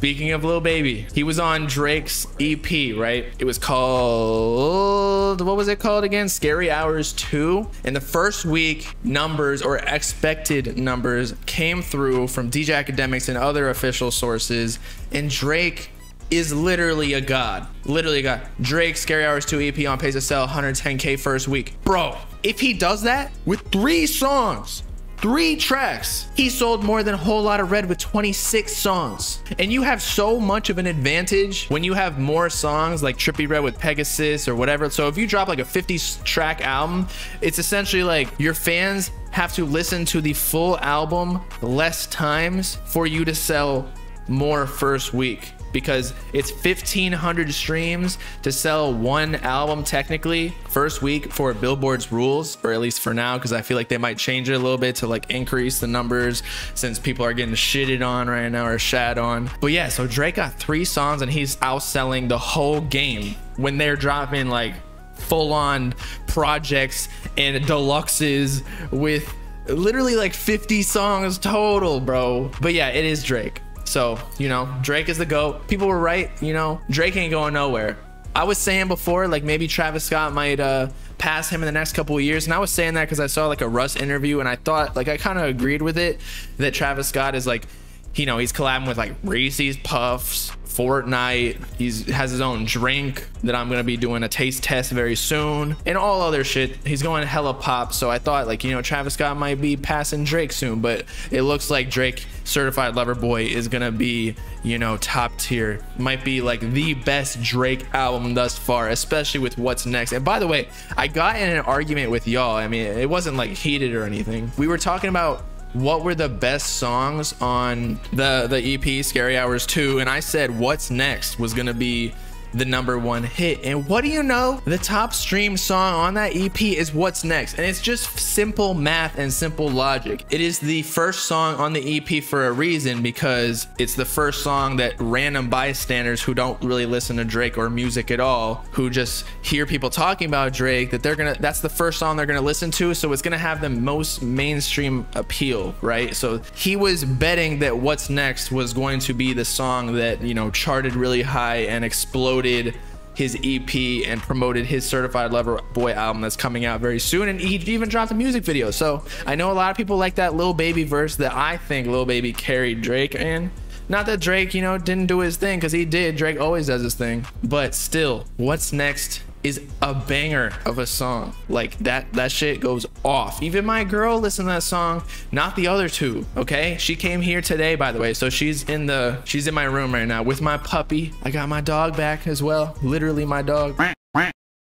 Speaking of Lil Baby, he was on Drake's EP, right? It was called, what was it called again? Scary Hours 2. In the first week, numbers or expected numbers came through from DJ Akademiks and other official sources, and Drake is literally a god. Literally a god. Drake, Scary Hours 2 EP on pace to sell 110K first week. Bro, if he does that with three songs, three tracks. He sold more than a Whole Lotta Red with 26 songs. And you have so much of an advantage when you have more songs like Trippie Redd with Pegasus or whatever. So if you drop like a 50 track album, it's essentially like your fans have to listen to the full album less times for you to sell more first week because it's 1500 streams to sell one album technically first week for billboard's rules or at least for now because i feel like they might change it a little bit to like increase the numbers since people are getting shitted on right now or shat on. But yeah so drake got three songs and he's outselling the whole game. When they're dropping like full on projects and deluxes with literally like 50 songs total bro. But yeah it is drake so, you know, Drake is the GOAT. People were right, you know, Drake ain't going nowhere. I was saying before, like maybe Travis Scott might uh, pass him in the next couple of years. And I was saying that because I saw like a Russ interview and I thought, like, I kind of agreed with it that Travis Scott is like, you know, he's collabing with like Reese's Puffs, Fortnite. He's has his own drink that I'm gonna be doing a taste test very soon, and all other shit. He's going hella pop. So I thought like you know Travis Scott might be passing Drake soon, but it looks like Drake Certified Lover Boy is gonna be you know top tier. Might be like the best Drake album thus far, especially with what's next. And by the way, I got in an argument with y'all. I mean, it wasn't like heated or anything. We were talking about what were the best songs on the the EP Scary Hours 2 and I said what's next was going to be the number one hit. And what do you know? The top stream song on that EP is What's Next. And it's just simple math and simple logic. It is the first song on the EP for a reason because it's the first song that random bystanders who don't really listen to Drake or music at all, who just hear people talking about Drake, that they're gonna, that's the first song they're gonna listen to. So it's gonna have the most mainstream appeal, right? So he was betting that What's Next was going to be the song that, you know, charted really high and exploded promoted his EP and promoted his Certified Lover Boy album that's coming out very soon. And he even dropped a music video. So I know a lot of people like that Lil Baby verse that I think Lil Baby carried Drake in. Not that Drake, you know, didn't do his thing because he did. Drake always does his thing. But still, what's next is a banger of a song. Like that that shit goes off. Even my girl listened to that song, not the other two, okay? She came here today by the way. So she's in the she's in my room right now with my puppy. I got my dog back as well. Literally my dog.